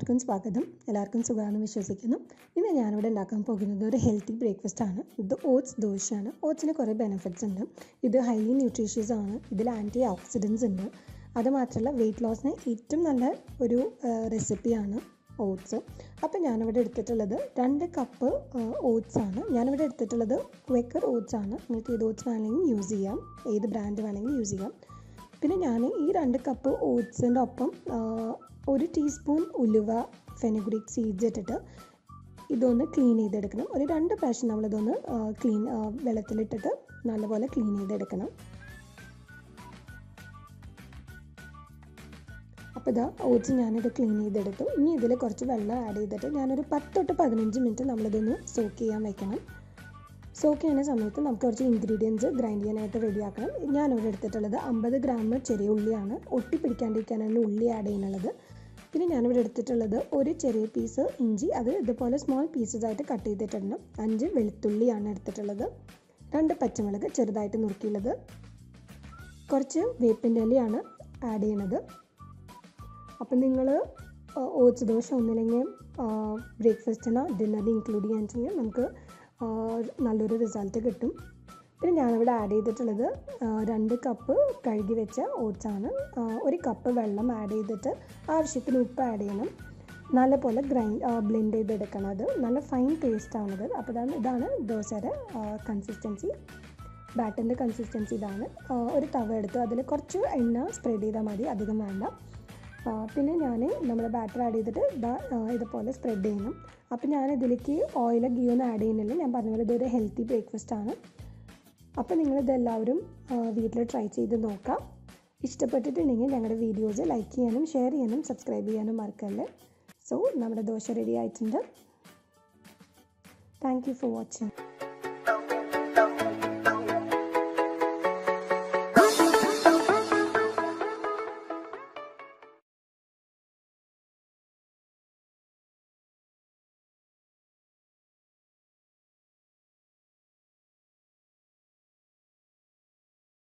എല്ലാവർക്കും സ്വാഗതം. എല്ലാവർക്കും സുഖമാണെന്ന് വിശ്വസിക്കുന്നു. ഇന്ന് ഞാനിവിടെ ഉണ്ടാക്കാൻ പോകുന്നത് ഒരു ഹെൽത്തി ബ്രേക്ക്ഫാസ്റ്റ് ആണ്. ഇത് ഓട്സ് ദോശയാണ്. ഓട്സിന് കുറേ ബെനിഫിറ്റ്സ് ഉണ്ട്. ഇത് ഹൈലി ന്യൂട്രീഷ്യസ് ആണ്. ഇതിൽ ആന്റി ഓക്സിഡൻസ് ഉണ്ട് അതുമാത്രമല്ല വെയിറ്റ് ലോസിന് ഏറ്റവും നല്ല ഒരു റെസിപ്പിയാണ് ഓട്സ്. അപ്പോൾ ഞാനിവിടെ എടുത്തിട്ടുള്ളത് രണ്ട് കപ്പ് ഓട്സ് ആണ്. ഞാനിവിടെ എടുത്തിട്ടുള്ളത് ക്വക്കർ ഓട്സ് ആണ്. നിങ്ങൾക്ക് ഏത് ഓട്സ് വേണമെങ്കിലും യൂസ് ചെയ്യാം. ഏത് ബ്രാൻഡ് വേണമെങ്കിലും യൂസ് ചെയ്യാം. പിന്നെ ഞാൻ ഈ രണ്ട് കപ്പ് ഓട്സിന്റെ ഒപ്പം ഒരു ടീസ്പൂൺ ഉലുവ ഫെനുഗ്രിക് സീഡ്സ് ഇട്ടിട്ട് ഇതൊന്ന് ക്ലീൻ ചെയ്തെടുക്കണം. ഒരു രണ്ട് പ്രാവശ്യം നമ്മളിതൊന്ന് ക്ലീൻ വെള്ളത്തിലിട്ടിട്ട് നല്ലപോലെ ക്ലീൻ ചെയ്തെടുക്കണം. അപ്പോൾ ഇതാ ഓച്ച് ഞാനിത് ക്ലീൻ ചെയ്തെടുത്തു. ഇനി ഇതിൽ കുറച്ച് വെള്ളം ആഡ് ചെയ്തിട്ട് ഞാനൊരു പത്ത് തൊട്ട് പതിനഞ്ച് മിനിറ്റ് നമ്മളിതൊന്ന് സോക്ക് ചെയ്യാൻ വെക്കണം. സോക്ക് ചെയ്യുന്ന സമയത്ത് നമുക്ക് കുറച്ച് ഇൻഗ്രീഡിയൻസ് ഗ്രൈൻഡ് ചെയ്യാനായിട്ട് റെഡിയാക്കണം ഞാനിവിടെ എടുത്തിട്ടുള്ളത് അമ്പത് ഗ്രാം ചെറിയ ഉള്ളിയാണ്. ഒട്ടി പിടിക്കാണ്ടിരിക്കാനാണ് ഉള്ളി ആഡ് ചെയ്യുന്നുള്ളത് പിന്നെ ഞാനിവിടെ എടുത്തിട്ടുള്ളത് ഒരു ചെറിയ പീസ് ഇഞ്ചി. അത് ഇതുപോലെ സ്മോൾ പീസസ് ആയിട്ട് കട്ട് ചെയ്തിട്ടുണ്ട്. അഞ്ച് വെളുത്തുള്ളിയാണ് എടുത്തിട്ടുള്ളത്. രണ്ട് പച്ചമുളക് ചെറുതായിട്ട് നുറുക്കിയുള്ളത്. കുറച്ച് വേപ്പിന്റെ ഇലയാണ് ആഡ് ചെയ്യണത്. അപ്പം നിങ്ങൾ ഓച്ച് ദോശ ഒന്നില്ലെങ്കിൽ ബ്രേക്ക്ഫാസ്റ്റിനോ ഡിന്നറിന് ഇൻക്ലൂഡ് ചെയ്യാൻ വെച്ചെങ്കിൽ നമുക്ക് നല്ലൊരു റിസൾട്ട് കിട്ടും. പിന്നെ ഞാനിവിടെ ആഡ് ചെയ്തിട്ടുള്ളത് രണ്ട് കപ്പ് കഴുകി വെച്ച ഓട്സാണ് ഒരു കപ്പ് വെള്ളം ആഡ് ചെയ്തിട്ട് ആവശ്യത്തിന് ഉപ്പ് ആഡ് ചെയ്യണം. നല്ലപോലെ ഗ്രൈൻഡ് ബ്ലെൻഡ് ചെയ്തെടുക്കണം അത്. നല്ല ഫൈൻ ടേസ്റ്റ് ആണത്. അപ്പോൾ ഇതാണ് ഇതാണ് ദോശയുടെ കൺസിസ്റ്റൻസി ബാറ്ററിന്റെ കൺസിസ്റ്റൻസി ഇതാണ്. ഒരു തവ എടുത്ത് അതിൽ കുറച്ച് എണ്ണ സ്പ്രെഡ് ചെയ്താൽ മതി. അധികം വേണ്ട. പിന്നെ ഞാൻ നമ്മൾ ബാറ്റർ ആഡ് ചെയ്തിട്ട് ഇതാ ഇതുപോലെ സ്പ്രെഡ് ചെയ്യണം. അപ്പോൾ ഞാൻ ഇതിലേക്ക് ഓയിലോ ഗീ ഒന്നും ആഡ് ചെയ്യുന്നില്ല. ഞാൻ പറഞ്ഞ പോലെ ഇതൊരു ഹെൽത്തി ബ്രേക്ക്ഫാസ്റ്റ് ആണ്. അപ്പോൾ നിങ്ങളിതെല്ലാവരും വീട്ടിൽ ട്രൈ ചെയ്ത് നോക്കാം. ഇഷ്ടപ്പെട്ടിട്ടുണ്ടെങ്കിൽ ഞങ്ങളുടെ വീഡിയോസ് ലൈക്ക് ചെയ്യാനും ഷെയർ ചെയ്യാനും സബ്സ്ക്രൈബ് ചെയ്യാനും മറക്കല്ലേ? സോ നമ്മുടെ ദോശ റെഡി ആയിട്ടുണ്ട്. Thank you for watching